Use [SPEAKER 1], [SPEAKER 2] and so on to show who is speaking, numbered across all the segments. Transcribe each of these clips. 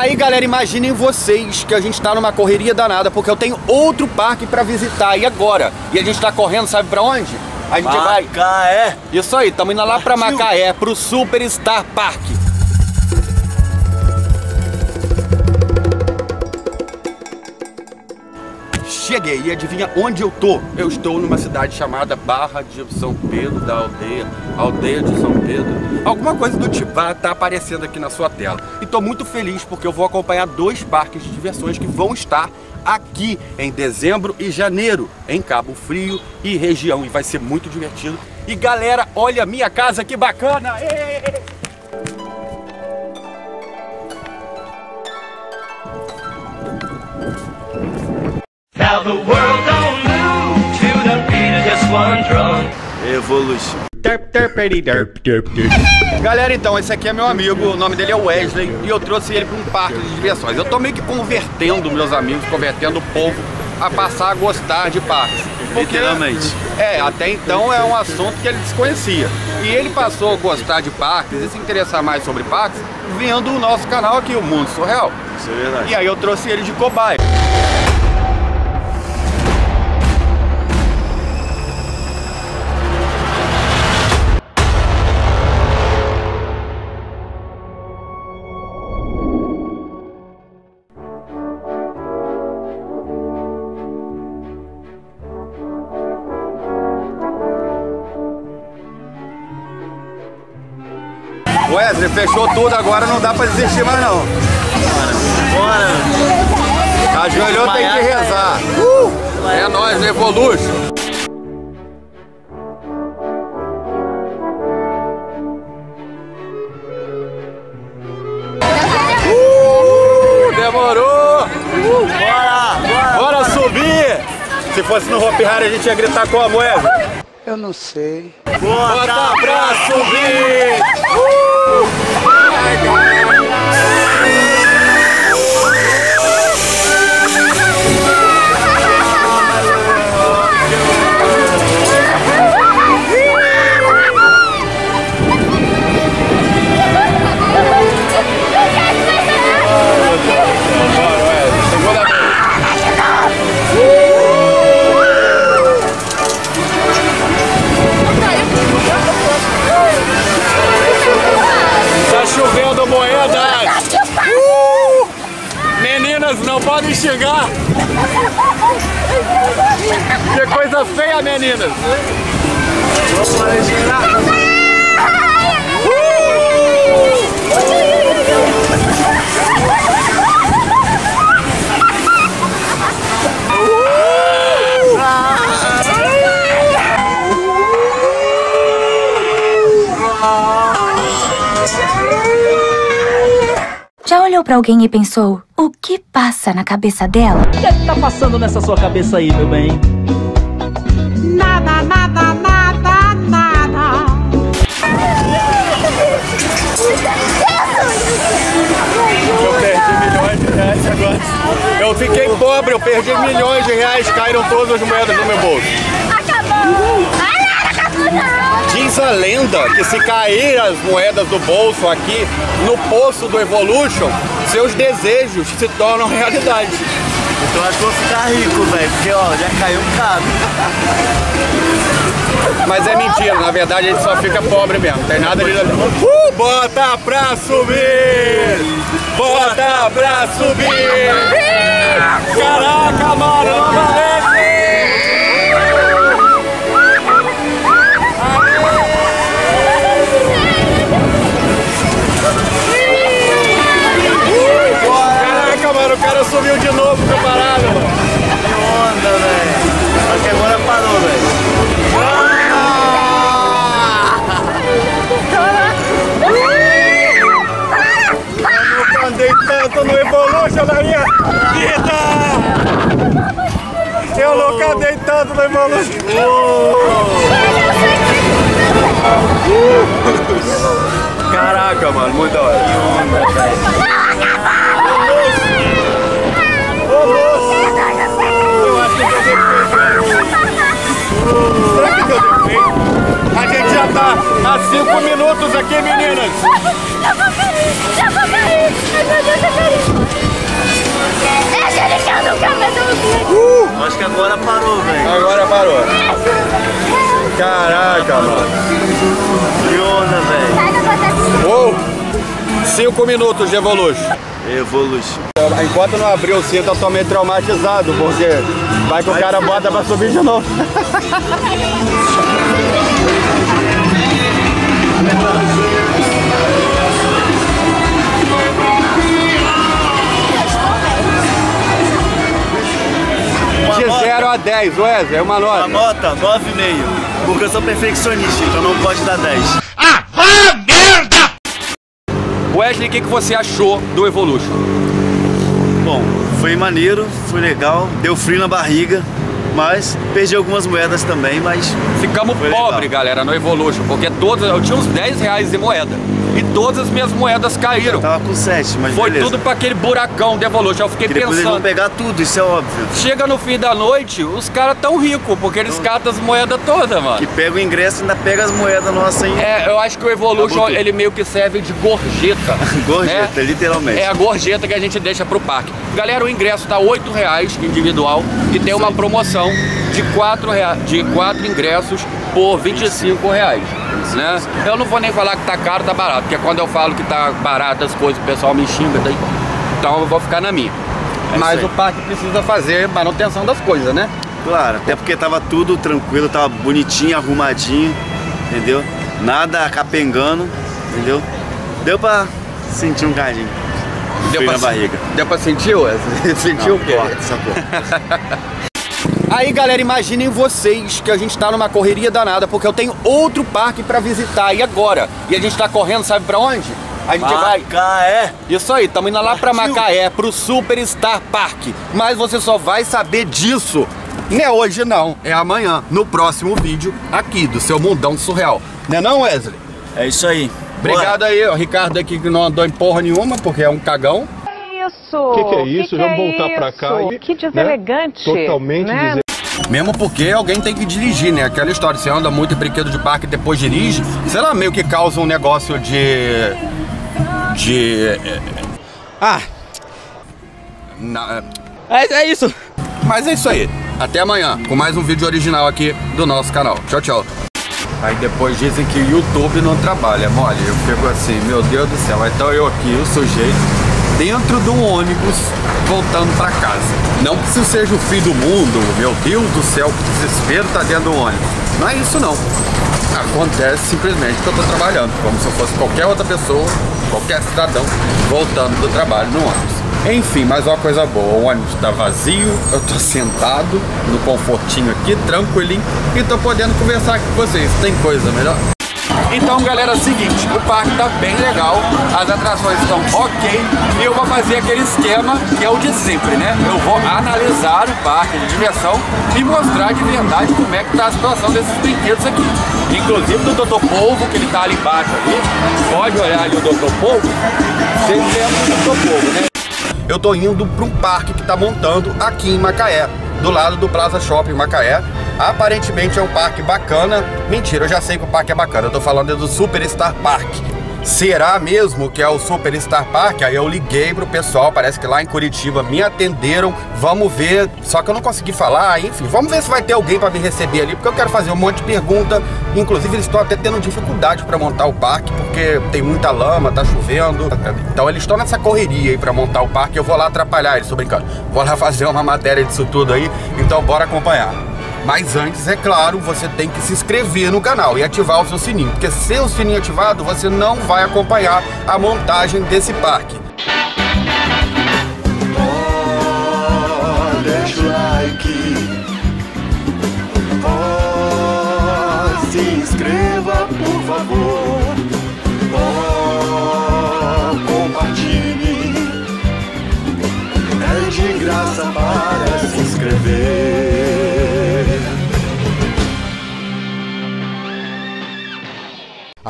[SPEAKER 1] Aí, galera, imaginem vocês que a gente tá numa correria danada, porque eu tenho outro parque pra visitar, e agora? E a gente tá correndo, sabe pra onde? A gente vai...
[SPEAKER 2] Macaé.
[SPEAKER 1] Isso aí, estamos indo lá pra
[SPEAKER 2] Partiu.
[SPEAKER 1] Macaé, pro Superstar Park. Cheguei e adivinha onde eu tô? Eu estou numa cidade chamada Barra de São Pedro da Aldeia, Aldeia de São Pedro. Alguma coisa do tipo vai tá aparecendo aqui na sua tela. E tô muito feliz porque eu vou acompanhar dois parques de diversões que vão estar aqui em dezembro e janeiro, em Cabo Frio e região. E vai ser muito divertido. E galera, olha a minha casa, que bacana! Ê!
[SPEAKER 3] Now the world don't move to the beat of just one drum.
[SPEAKER 2] Evolution.
[SPEAKER 1] Galera, então, esse aqui é meu amigo, o nome dele é Wesley e eu trouxe ele para um parque de diversões. Eu tô meio que convertendo meus amigos, convertendo o povo a passar a gostar de parques. Porque,
[SPEAKER 2] Literalmente.
[SPEAKER 1] É, até então é um assunto que ele desconhecia. E ele passou a gostar de parques e se interessar mais sobre parques vendo o nosso canal aqui, o Mundo Surreal.
[SPEAKER 2] Isso é verdade.
[SPEAKER 1] E aí eu trouxe ele de cobaia. Wesley, fechou tudo, agora não dá pra desistir mais não.
[SPEAKER 2] Bora.
[SPEAKER 1] Ajoelhou, tem que rezar. Uh! É nóis, Evolution. Uh, demorou!
[SPEAKER 2] Bora. Bora.
[SPEAKER 1] Bora subir! Se fosse no Hopi Hari, a gente ia gritar como, Wesley?
[SPEAKER 4] Eu não sei.
[SPEAKER 1] Bota pra subir! Coisa feia, meninas!
[SPEAKER 5] Já olhou pra alguém e pensou: o que passa na cabeça dela?
[SPEAKER 6] O que é que tá passando nessa sua cabeça aí, meu bem?
[SPEAKER 7] Nada, nada, nada, nada.
[SPEAKER 1] Eu perdi milhões de reais agora. Eu fiquei pobre, eu perdi milhões de reais, caíram todas as moedas no meu bolso.
[SPEAKER 8] Acabou!
[SPEAKER 1] Diz a lenda que se cair as moedas do bolso aqui no poço do Evolution, seus desejos se tornam realidade.
[SPEAKER 2] Então acho que vou ficar rico, velho. Porque, ó, já caiu um cabo.
[SPEAKER 1] Mas é mentira, na verdade a gente só fica pobre mesmo, não tem nada de. Uh, bota pra subir! Bota pra subir! Caraca, mano! Caraca, Caraca, mano, muito da hora. Será que deu defeito? A gente já tá há cinco minutos aqui, meninas!
[SPEAKER 8] Eu vou cair! Eu vou cair! Ai, meu Deus, eu caí!
[SPEAKER 2] Que onda, velho.
[SPEAKER 1] Uou! Cinco minutos de Evolution.
[SPEAKER 2] Evolution.
[SPEAKER 1] Enquanto não abrir o cinto, eu tô meio traumatizado, porque vai que o cara bota pra subir de novo. De
[SPEAKER 2] nota.
[SPEAKER 1] 0 a 10, Wesley, é uma
[SPEAKER 2] A
[SPEAKER 1] nota.
[SPEAKER 2] nota 9,5. Porque eu sou perfeccionista, então não pode dar 10.
[SPEAKER 1] Wesley, o que, que você achou do Evolution?
[SPEAKER 2] Bom, foi maneiro, foi legal, deu frio na barriga, mas perdi algumas moedas também, mas
[SPEAKER 1] Ficamos
[SPEAKER 2] legal.
[SPEAKER 1] pobres, galera, no Evolution, porque todas, eu tinha uns 10 reais de moeda. Todas as minhas moedas caíram.
[SPEAKER 2] tava com 7, mas
[SPEAKER 1] Foi
[SPEAKER 2] beleza.
[SPEAKER 1] tudo pra aquele buracão de Evolution. Eu fiquei
[SPEAKER 2] Que depois eles vão
[SPEAKER 1] pensando.
[SPEAKER 2] pegar tudo, isso é óbvio.
[SPEAKER 1] Chega no fim da noite, os caras tão ricos, porque eles catam as moedas todas, mano.
[SPEAKER 2] Que pega o ingresso e ainda pega as moedas nossas aí.
[SPEAKER 1] É, eu acho que o Evolution, ele meio que serve de gorjeta.
[SPEAKER 2] Gorjeta,
[SPEAKER 1] né?
[SPEAKER 2] literalmente.
[SPEAKER 1] É a gorjeta que a gente deixa pro parque. Galera, o ingresso tá 8 reais individual e tem uma promoção de 4, rea... de quatro ingressos por 25 reais. Né? Eu não vou nem falar que tá caro, tá barato, porque quando eu falo que tá barato as coisas, o pessoal me xinga daí. Então eu vou ficar na minha.
[SPEAKER 2] É
[SPEAKER 1] Mas o parque precisa fazer manutenção das coisas, né?
[SPEAKER 2] Claro, até porque tava tudo tranquilo, tava bonitinho, arrumadinho, entendeu? Nada capengando, entendeu? Deu pra sentir um cadinho.
[SPEAKER 1] Deu pra,
[SPEAKER 2] na barriga.
[SPEAKER 1] Deu pra sentir, Wesley? Sentiu o quê?
[SPEAKER 2] Corta essa porra.
[SPEAKER 1] Aí, galera, imaginem vocês que a gente tá numa correria danada, porque eu tenho outro parque pra visitar e agora. E a gente tá correndo, sabe pra onde? A gente vai.
[SPEAKER 2] Macaé.
[SPEAKER 1] Isso aí, estamos indo lá pra
[SPEAKER 2] Partiu.
[SPEAKER 1] Macaé, pro Superstar Park. Mas você só vai saber disso. Não é hoje não, é amanhã, no próximo vídeo aqui do seu Mundão Surreal. Não é não, Wesley?
[SPEAKER 2] É isso aí.
[SPEAKER 1] Obrigado aí, ó, Ricardo aqui que não andou em porra nenhuma, porque é um cagão.
[SPEAKER 4] Isso.
[SPEAKER 9] O que, que é isso?
[SPEAKER 4] Que
[SPEAKER 9] Vamos
[SPEAKER 4] que é
[SPEAKER 9] voltar pra cá.
[SPEAKER 4] isso?
[SPEAKER 9] e,
[SPEAKER 4] Que
[SPEAKER 9] né,
[SPEAKER 4] deselegante.
[SPEAKER 9] Totalmente
[SPEAKER 4] né?
[SPEAKER 1] Mesmo porque alguém tem que dirigir, né? Aquela história, você anda muito em brinquedo de parque e depois dirige, sei lá, meio que causa um negócio de. de. é, Ah! Na-
[SPEAKER 6] É, é isso.
[SPEAKER 1] Mas é isso aí. Até amanhã com mais um vídeo original aqui do nosso canal. Tchau, tchau. Aí depois dizem que o YouTube não trabalha, mole. Eu fico assim, meu Deus do céu. Então eu aqui, o sujeito, dentro de um ônibus, voltando pra casa. Não que isso seja o fim do mundo, meu Deus do céu, que desespero tá dentro do ônibus. Não é isso não. Acontece simplesmente que eu tô trabalhando, como se eu fosse qualquer outra pessoa, qualquer cidadão, voltando do trabalho no ônibus. Enfim, mas uma coisa boa, o ônibus tá vazio, eu tô sentado no confortinho aqui, tranquilinho, e tô podendo conversar aqui com vocês. Tem coisa melhor? Então, galera, é o seguinte, o parque tá bem legal, as atrações estão ok, e eu vou fazer aquele esquema que é o de sempre, né? Eu vou analisar o parque de diversão e mostrar de verdade como é que tá a situação desses brinquedos aqui. Inclusive do Dr. Polvo, que ele tá ali embaixo ali, pode olhar ali o Dr. Polvo, vocês lembram do Dr. Polvo, né? Eu tô indo para um parque que tá montando aqui em Macaé, do lado do Plaza Shopping Macaé. Aparentemente é um parque bacana. Mentira, eu já sei que o parque é bacana. Eu tô falando do Superstar Park. Será mesmo que é o Superstar Park? Aí eu liguei pro pessoal, parece que lá em Curitiba me atenderam. Vamos ver, só que eu não consegui falar, enfim, vamos ver se vai ter alguém para me receber ali, porque eu quero fazer um monte de pergunta. Inclusive, eles estão até tendo dificuldade para montar o parque, porque tem muita lama, tá chovendo. Então eles estão nessa correria aí para montar o parque. Eu vou lá atrapalhar eles, tô brincando. Vou lá fazer uma matéria disso tudo aí, então bora acompanhar. Mas antes, é claro, você tem que se inscrever no canal e ativar o seu sininho, porque sem o sininho ativado, você não vai acompanhar a montagem desse parque.
[SPEAKER 2] Oh, se inscreva, por favor.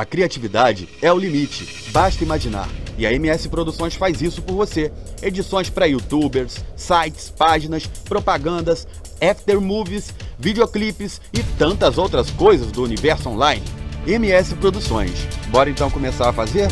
[SPEAKER 10] A criatividade é o limite, basta imaginar. E a MS Produções faz isso por você. Edições para youtubers, sites, páginas, propagandas, aftermovies, videoclipes e tantas outras coisas do universo online. MS Produções. Bora então começar a fazer?